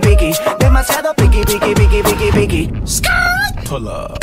picky, picky. Demasiado picky, picky, picky, picky, picky. Skirt. Pull up.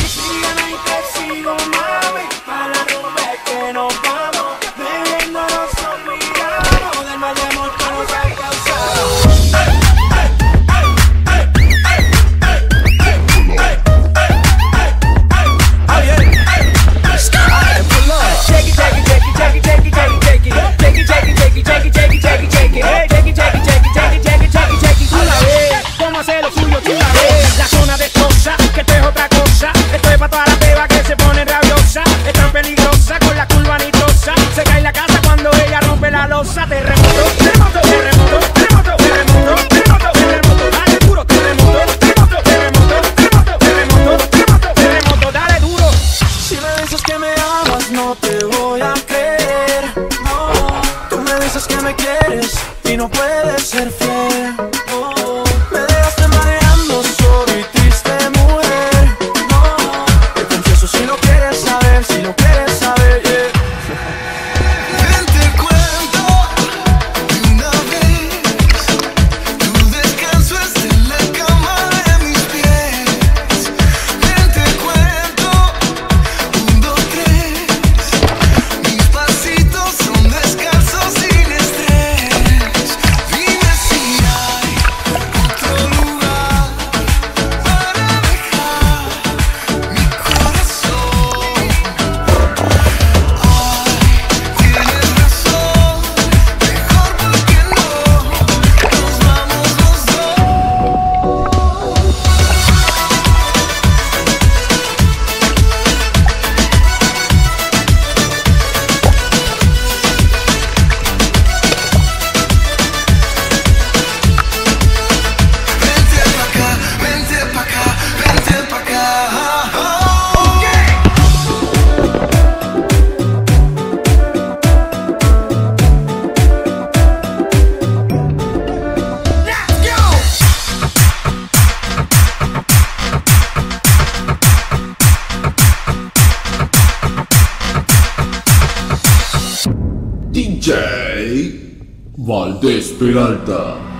Valdés Peralta.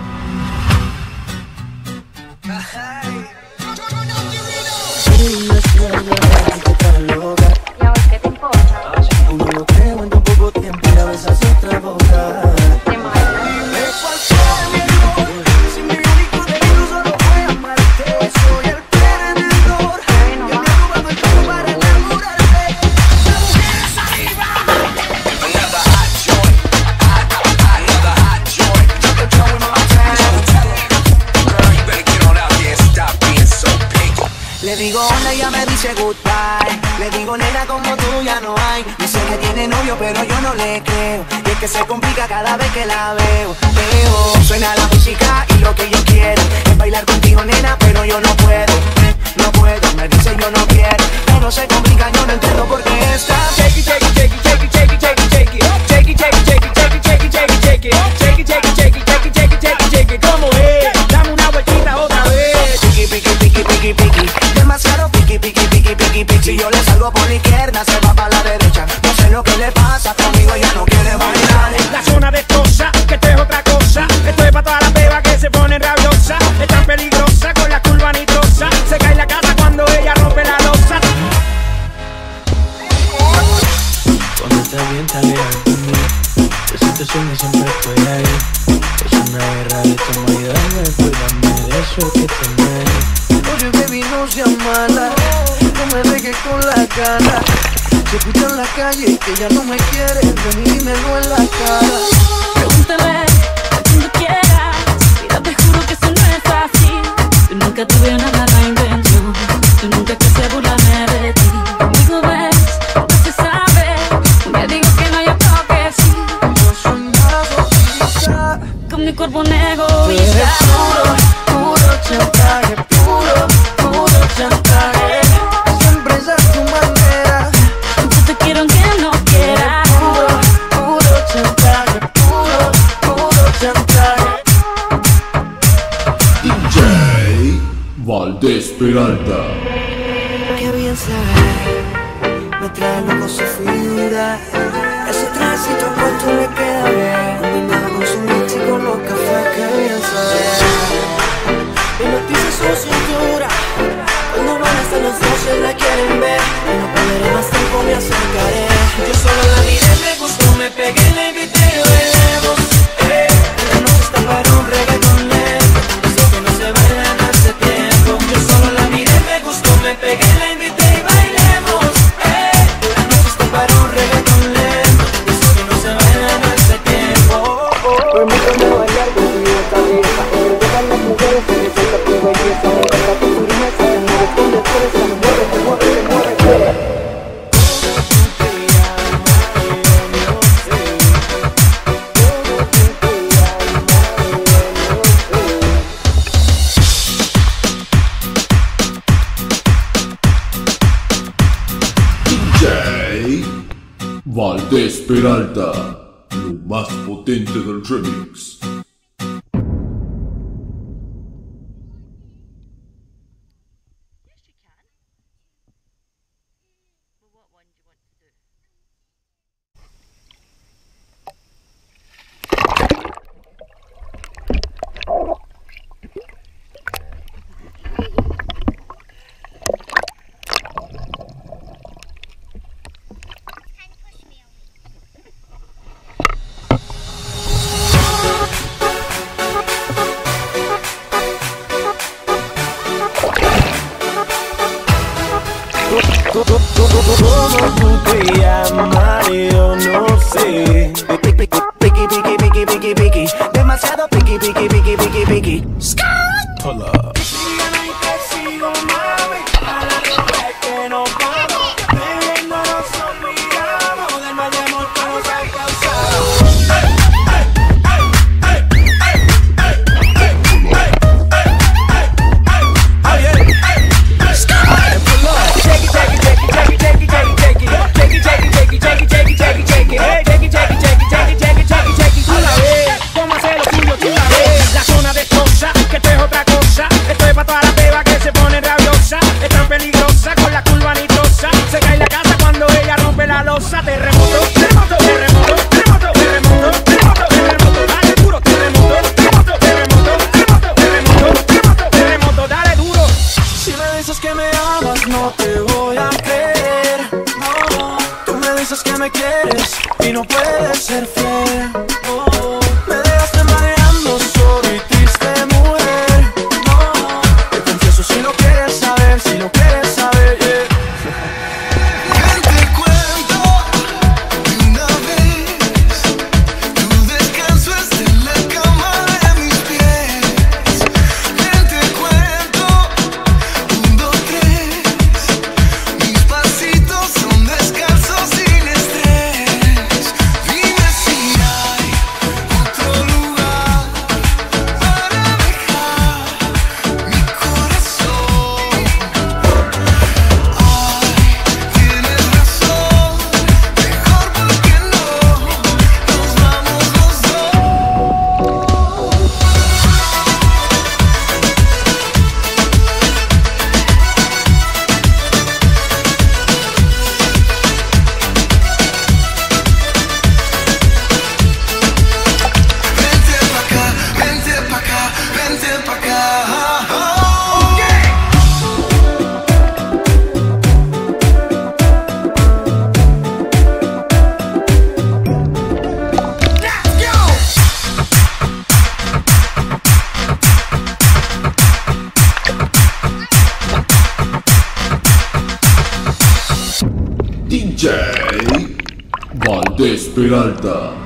Le digo hola y ella me dice goodbye. Le digo nena como tú ya no hay. Dice que tiene novio pero yo no le creo. Y es que se complica cada vez que la veo. Veo, suena la música y lo que yo quiero es bailar contigo nena pero yo no puedo. No puedo, me dice yo no quiero. Pero sé pasa conmigo, ya no quiere bailar. La zona de cosa, que esto es otra cosa. Esto es para todas las bebas que se ponen rabiosas. Es tan peligrosa con la curva nitrosa. Se cae la casa cuando ella rompe la losa. Cuando estás bien, te alejas de mí. Te sientes siempre estoy ahí. Es una guerra de toma y dame, cuídame de eso que te. Oye, baby, no seas mala. No me dejes con la cara. Se escucha en la calle que ya no me quiere, ven y dímelo en la cara. Pregúntame a quien tú quieras, mira te juro que eso no es así. Yo nunca tuve Peralta. Qué bien se ve, me trae loco su figura. Ese tránsito corto me queda bien, combinado con su con los cafés. Qué bien se ve. Mi noticia su cintura. Cuando van hasta los dos, la quieren ver. Y no perderé más tiempo, me acercaré. Yo solo la miré, me gustó, me pegué. Valdés Peralta, lo más potente del remix. me quieres y no puedes ser fiel. DJ Valdés Peralta.